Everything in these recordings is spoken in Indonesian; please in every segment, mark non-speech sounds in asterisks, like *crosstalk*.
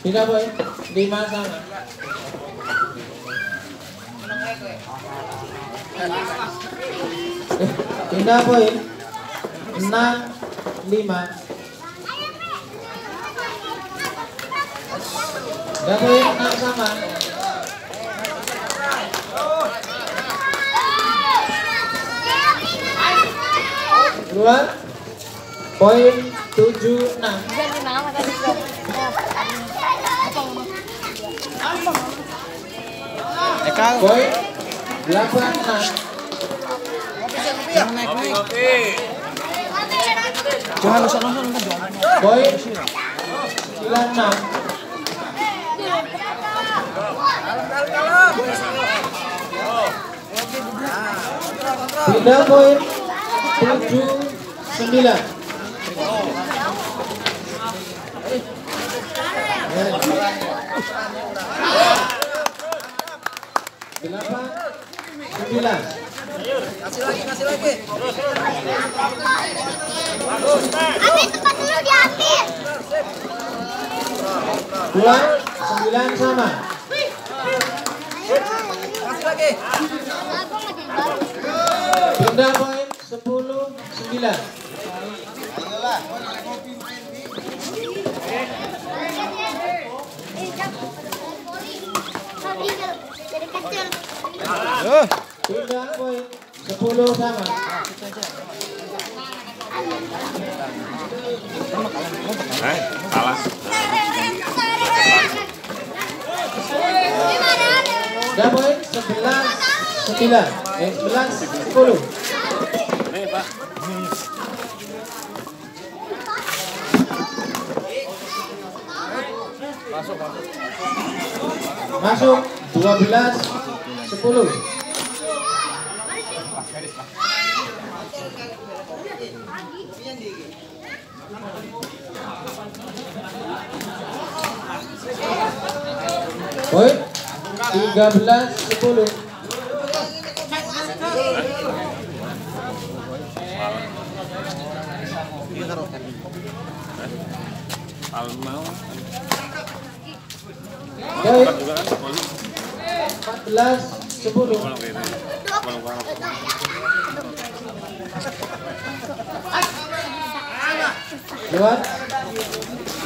Tidak poin. Lima sama. Tidak poin. Enam lima. Tidak poin. Enam sama. Keluar. Poin tujuh enam. Jadi nama tadi bro. Apa ngomong? Apa ngomong? Eka, Poin delapan enam. jangan naik naik. Jangan usah nonton nonton dong. Sembilan tujuh sembilan. Delapan sembilan. Ambil tempat dulu diambil. Dua sembilan sama. Jadi Pindah poin sepuluh sembilan. Sepuluh sama. Kalah. Sembilan. Sebelas, sepuluh. Masuk, masuk. Masuk. 12 10 Oi 13 10 Almau. Ya. 14 10 Lewat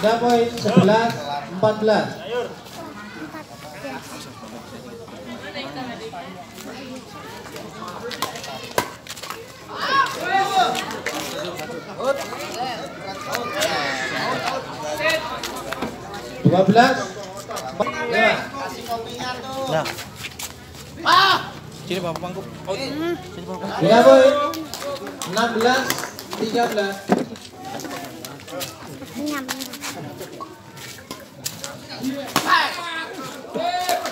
Sudah poin 11 14 12 nah. Sini bapak pangku. Sini bapak pangku. Tiga poin. Enam belas. Tiga belas.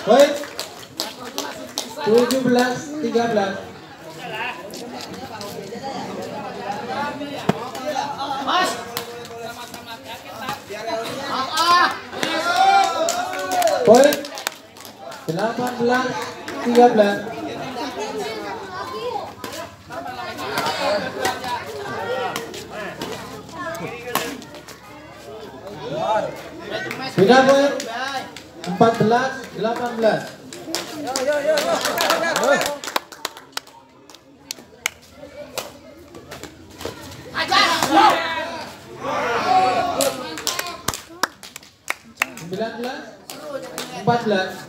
Poin. Tujuh belas delapan belas tiga belas 14 18 19 14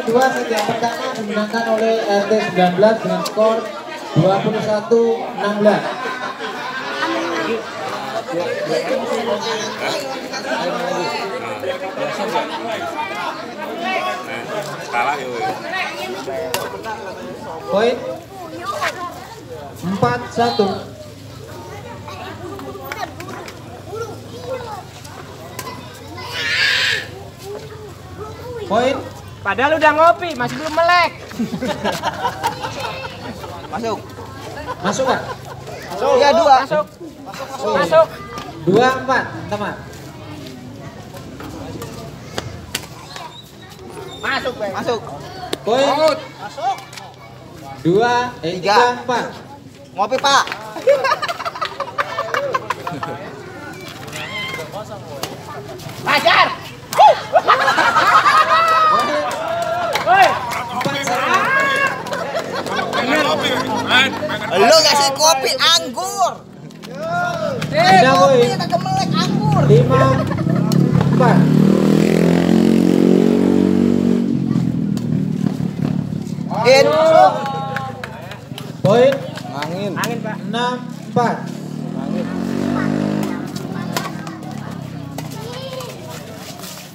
kedua set yang pertama dimenangkan oleh RT 19 dengan skor 21-16. Poin 4-1. point Padahal udah ngopi, masih belum melek. Masuk. masuk nggak? Iya dua. Masuk. Masuk. Dua empat teman. Masuk, Bang. Masuk. Poin Masuk. dua eh Tiga. tiga empat. Ngopi pak. Pajar. Poin Woi. empat satu. Pengen kopi, men. Pengen Lu ngasih kopi anggur. Eh, kopi kagak melek anggur. lima empat. In. Poin Angin. Angin, Pak. enam empat.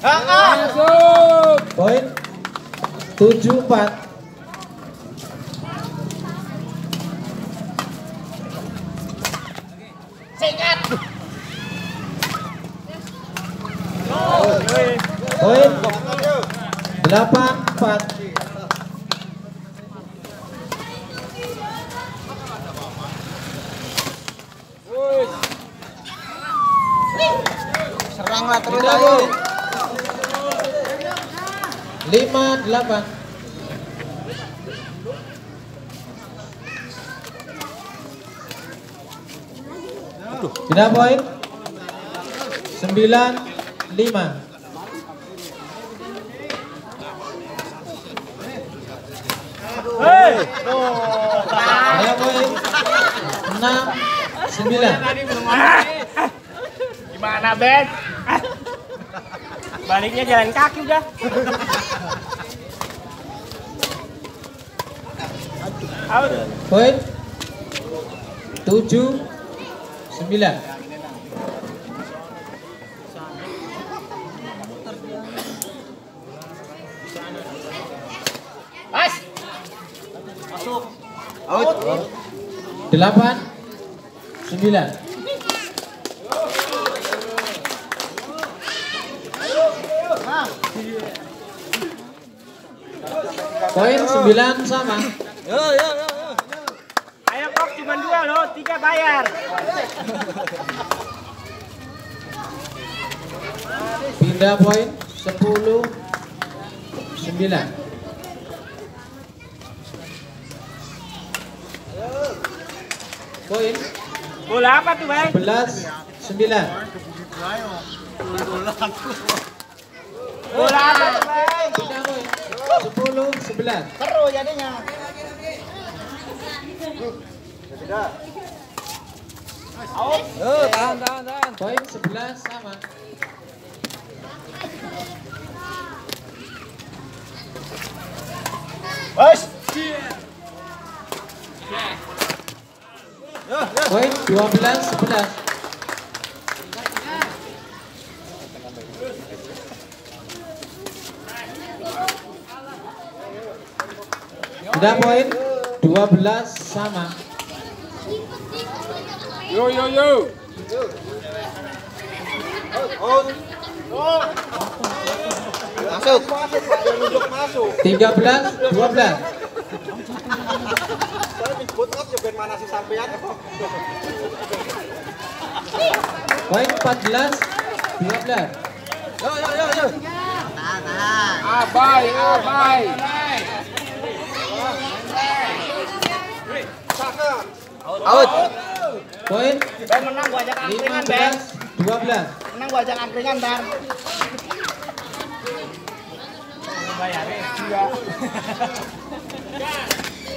Masuk. Poin tujuh empat. Singkat. Poin delapan empat. Seranglah terus ayo. Lima delapan. Tidak poin. Sembilan lima. Boy. Tuh. Ayo Boy. 6 9. Gimana, Ben? Baliknya jalan kaki udah. Poin 7 9 Out. Delapan sembilan. Poin sembilan sama. Yo yo yo. yo. Ayo kok cuma dua loh, tiga bayar. Pindah poin sepuluh sembilan. Poin Bola apa tuh, Bang? sebelas sembilan. Bola apa tuh, Bang? Pindah poin sepuluh sebelas. Seru jadinya. Yo tahan tahan tahan. Poin sebelas sama. Bos. Poin 12 11. Sudah poin 12 sama. Yo yo yo. Masuk. 13 12 ben mana sih sampean Poin 14 12. Yo yo yo yo. Abai, abai. Out. Poin. Ben menang gua ajak angkringan, Ben. 12. Menang gua ajak angkringan, bang, Bayarin. Iya.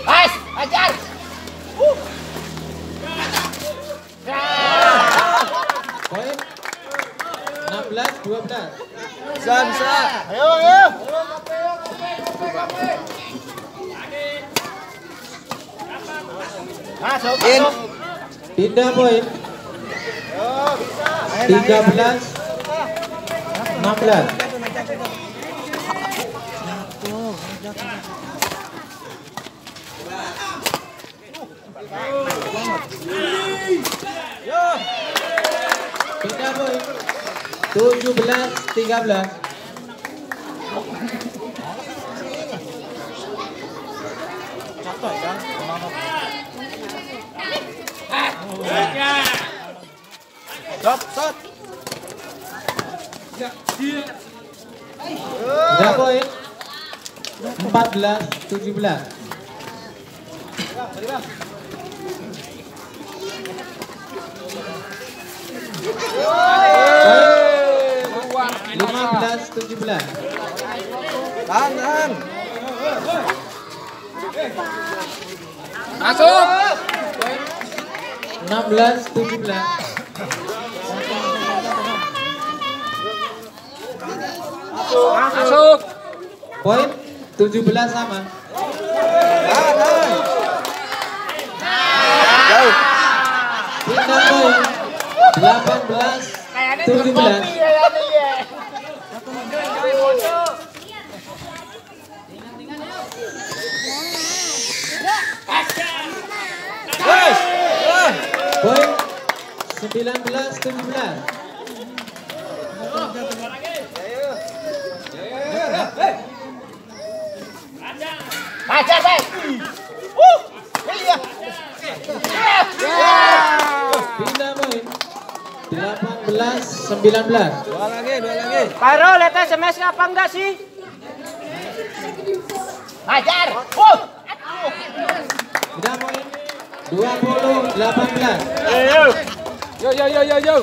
Mas, ajar. Poin 16 12. Bisa bisa. Ayo ayo. Masuk, masuk. tiga belas, enam belas. Tiga boy. 17 13. Stop, stop. empat belas, tujuh belas. 15 17. Tahan, tahan. Masuk. 16 17. Masuk. Poin 17 sama. Tahan. Jauh. 18 17. Guys. Wah. Poin 19 17. Hajar, Bang. Pindah poin 18 19. Dua lagi, dua lagi. Pyro, lihat SMS apa enggak sih? Hajar. Uh. Pindah poin 20 18. Yo yo yo yo yo.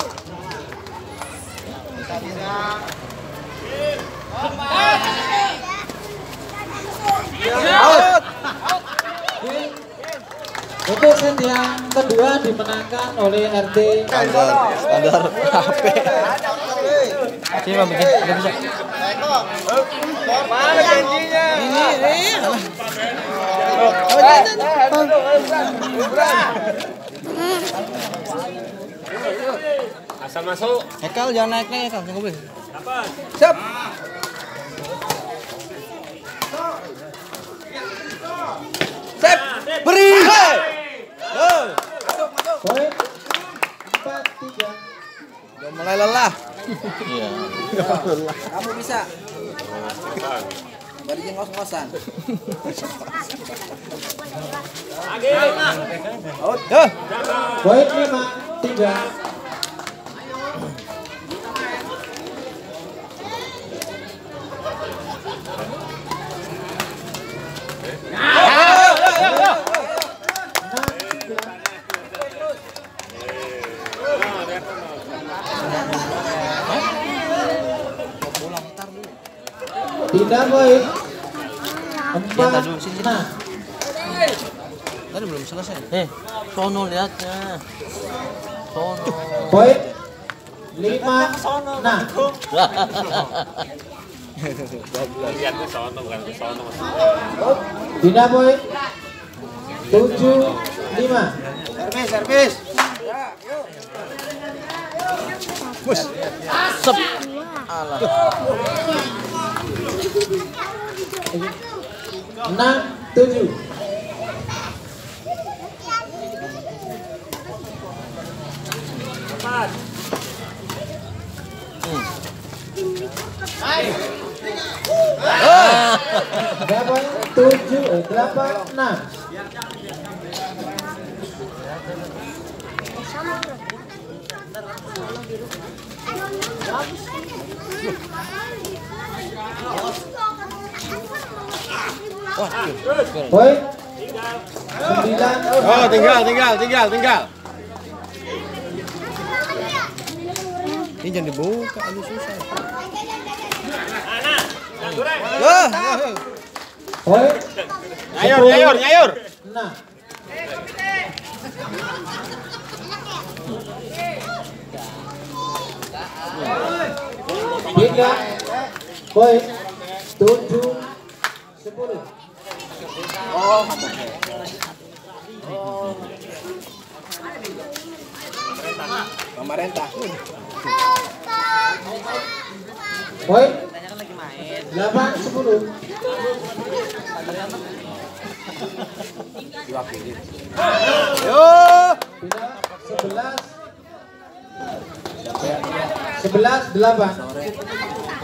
Out. Untuk set yang kedua dimenangkan oleh RT Standar, standar HP. Bang, bikin. Udah bisa. Mana janjinya? Ini, ini. Asal masuk. Hekal jangan naik naik Hekal, jangan boleh. Siap. Siap. Beri. Hey. Poin 4 3. Udah mulai lelah. Iya. Kamu bisa. Dari ngos-ngosan. Out. Dah. Poin 5 3. Tidak poin. Empat. dulu, sini, sini. Nah, Tadi belum selesai. Eh, sono lihatnya. Sono. poin lima. Nah, Lihat ke sono bukan ke sono. tidak poin tujuh lima. Servis, servis. Sep. Alah. Enam tujuh. Delapan tujuh eh, delapan enam. Sembilan. Oh, tinggal, tinggal, tinggal, tinggal. Ini jangan dibuka, aduh susah. Wah. Poin Nyayur, nyayur, nyayur. enam. Tiga poin tujuh sepuluh. pemerintah. Poin delapan sepuluh. Yo. Tidak sebelas sebelas delapan.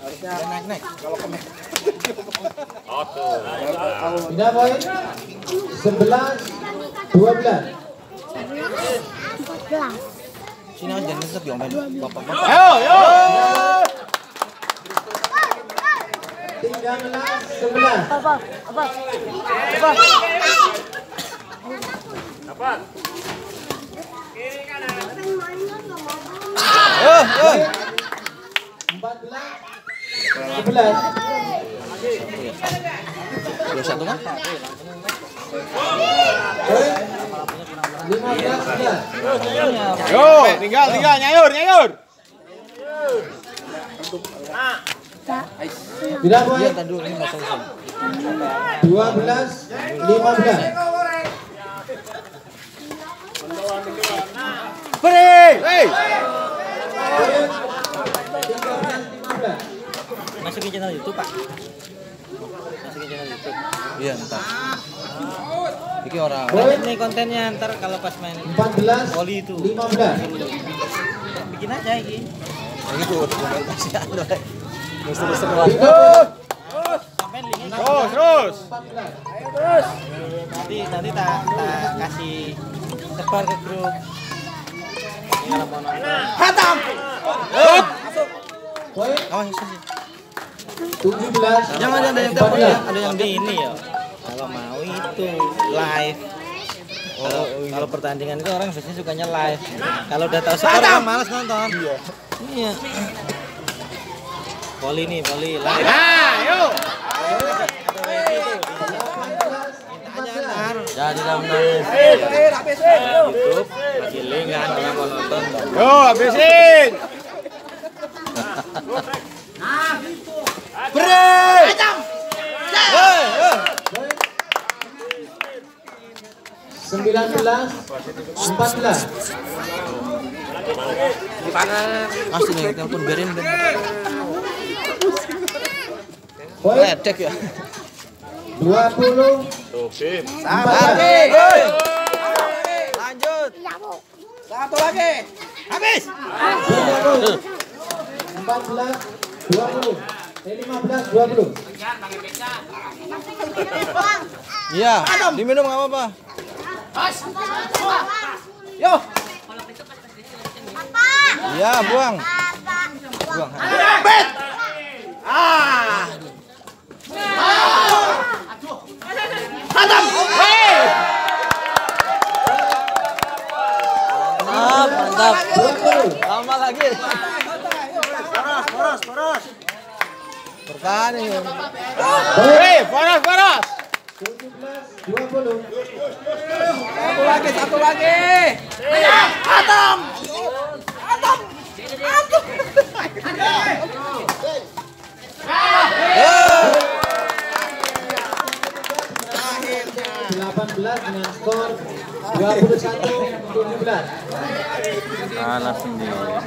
Harusnya naik naik. Kalau kemek. Oh tuh. Pindah poin. 11 12. Sini aja jangan tetap diomelin. Bapak bapak. Ayo, yo. 13 11. Apa? Apa? Apa? Dapat. Eh, eh. 14 11. Dua satu kan? Poin. 15 11. Yo, tinggal, tinggal, nyayur, nyayur. Iya, nggak selesai. 12 15. Hei. Masukin channel YouTube, Pak. Masukin channel YouTube. Iya, ntar. Iki orang. Poin. Ini kontennya ntar kalau pas main 14 Oli itu. 15. bikin aja iki. Ya gitu, dokumentasi anu. Seru-seru. Pindah poin. Sampai linknya Terus, terus. 14. nanti nanti tak tak kasih sebar ke grup. Ini mau nonton. Poin. Awas. 17 Jangan ada yang telepon ya, 14. ada yang di ini ya. Kalau mau itu live. Kalau kalau pertandingan itu orang biasanya sukanya live. Kalau udah tahu skor orang malas nonton. Iya. Iya. Poli nih, poli live. Nah, yuk. Jadi dalam YouTube, kasih link kan orang mau nonton. Yo, habisin. *laughs* Sembilan belas, empat belas. Masih nih telepon biarin Ben. Poin Ledek ya. dua puluh, Tuh, sip. empat belas. Lanjut. Tiga puluh, empat belas, dua puluh. Eh, lima belas, dua puluh. Iya, diminum nggak apa-apa. Iya, buang. Buang. Mantap, mantap. Dua puluh. Lama lagi. Boros, boros, boros. Bertahan ini. Poin Hei, panas, panas. tujuh belas, dua puluh. Delapan belas dengan skor dua puluh satu, tujuh belas. Kalah sendiri.